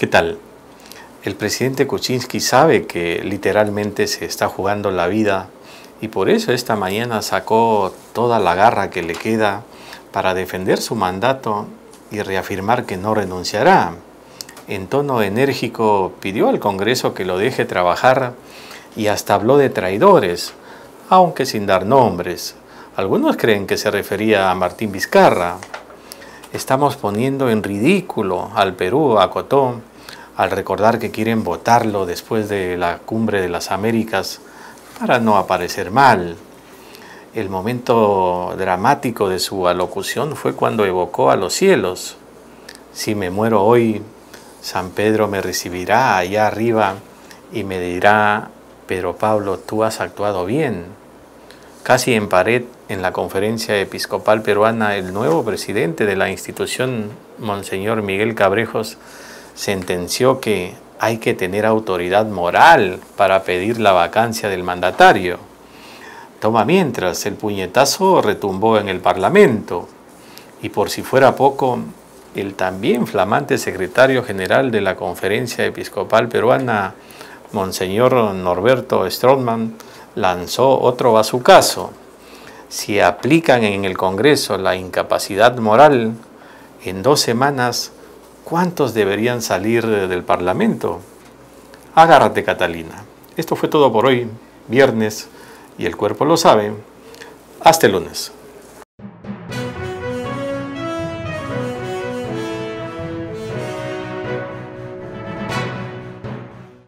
¿Qué tal? El presidente Kuczynski sabe que literalmente se está jugando la vida y por eso esta mañana sacó toda la garra que le queda para defender su mandato y reafirmar que no renunciará. En tono enérgico pidió al Congreso que lo deje trabajar y hasta habló de traidores, aunque sin dar nombres. Algunos creen que se refería a Martín Vizcarra. Estamos poniendo en ridículo al Perú, acotó, al recordar que quieren votarlo después de la cumbre de las Américas para no aparecer mal. El momento dramático de su alocución fue cuando evocó a los cielos. Si me muero hoy, San Pedro me recibirá allá arriba y me dirá, Pedro Pablo, tú has actuado bien. Casi en pared, en la conferencia episcopal peruana, el nuevo presidente de la institución, Monseñor Miguel Cabrejos, sentenció que hay que tener autoridad moral para pedir la vacancia del mandatario. Toma mientras, el puñetazo retumbó en el Parlamento y por si fuera poco, el también flamante secretario general de la Conferencia Episcopal Peruana, Monseñor Norberto Stroman, lanzó otro bazucazo. Si aplican en el Congreso la incapacidad moral, en dos semanas ¿Cuántos deberían salir del Parlamento? Agárrate, Catalina. Esto fue todo por hoy, viernes, y el cuerpo lo sabe. Hasta el lunes.